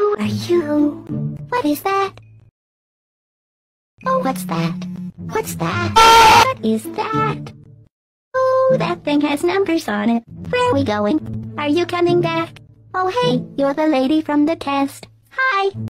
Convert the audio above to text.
Who are you? What is that? Oh, what's that? What's that? What is that? Oh, that thing has numbers on it. Where are we going? Are you coming back? Oh, hey, you're the lady from the test. Hi.